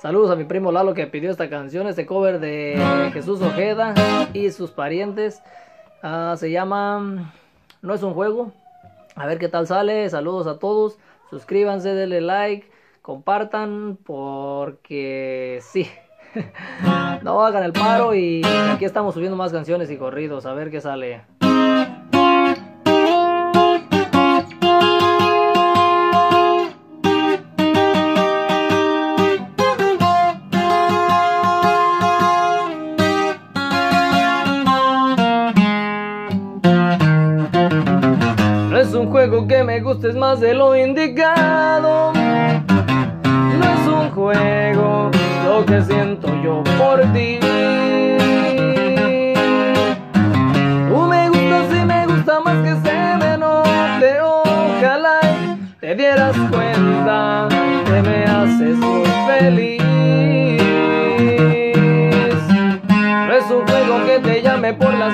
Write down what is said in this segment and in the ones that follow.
Saludos a mi primo Lalo que pidió esta canción, este cover de Jesús Ojeda y sus parientes. Ah, se llama No es un juego. A ver qué tal sale. Saludos a todos. Suscríbanse, denle like, compartan porque sí. no hagan el paro y aquí estamos subiendo más canciones y corridos. A ver qué sale. Juego que me guste, es más de lo indicado. No es un juego lo que siento yo por ti. Tú me gustas y me gusta más que se me note. Ojalá te dieras cuenta que me haces muy feliz. No es un juego que te llame por las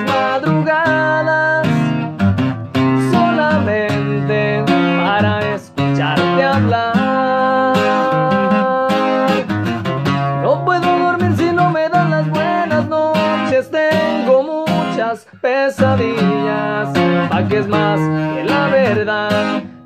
pesadillas, pa' que es más que la verdad.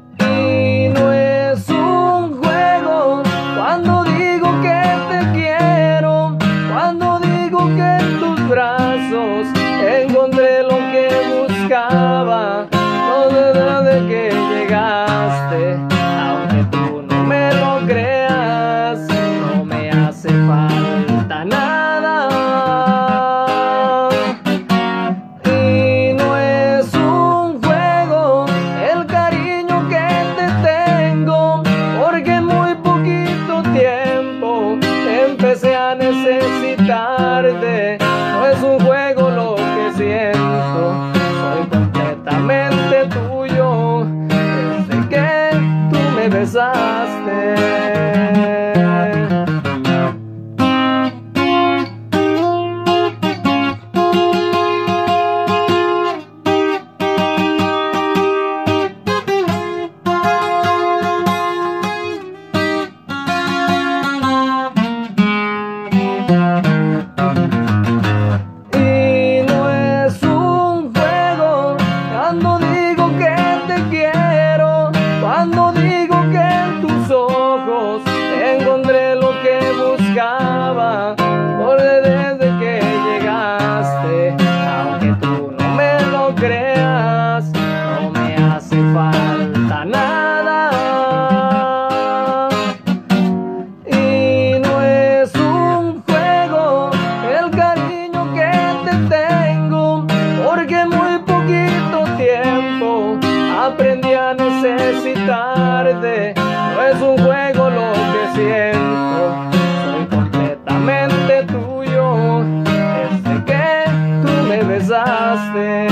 Necesitarte. No es un juego lo que siento, soy completamente tuyo desde que tú me besaste.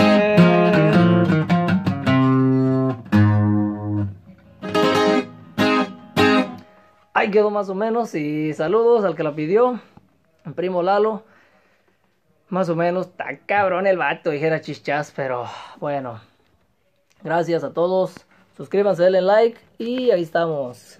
Ahí quedó más o menos y saludos al que la pidió, primo Lalo. Más o menos, está cabrón el vato, dijera chichas, pero bueno. Gracias a todos. Suscríbanse, denle like y ahí estamos.